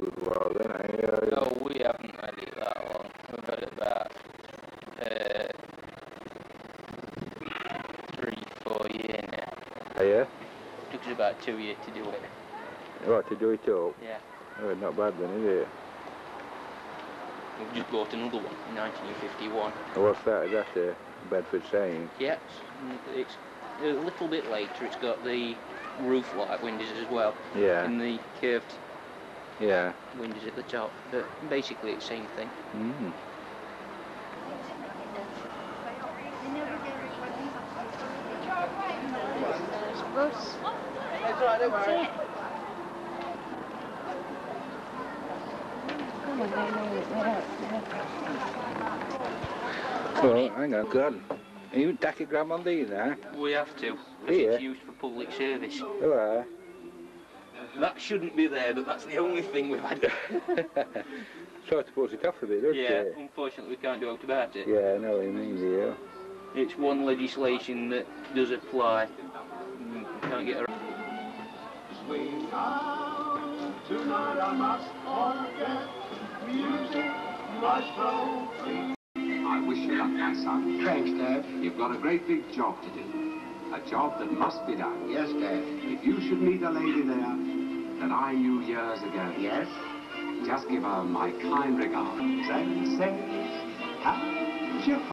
good while then, eh? No, we haven't had it that long. We've had it about uh, three, four years now. Oh, yeah? It Took us about two years to do it. Right, to do it up? Yeah. Oh, not bad then, is it? We've just bought another one in 1951. Oh, what's that? Is that uh, Bedford saying? Yes, it's a little bit later. It's got the roof light windows as well. Yeah. And the curved Yeah. windows at the top. But basically it's the same thing. Mm. That's it. Well, hang on, God. Are you tachograph on these now? We have to. Yeah. it's used for public service. Oh, That shouldn't be there, but that's the only thing we've had. Try to put it off a bit, don't yeah, you? unfortunately we can't do out about it. Yeah, I know what you mean, yeah. It's one legislation that does apply. Mm, we Can't get around. Tonight I must forget music must flow. I wish you luck, my son. Thanks, Dad. You've got a great big job to do. A job that must be done. Yes, Dad. If you should meet a lady there that I knew years ago, Yes? just give her my kind regards and say, your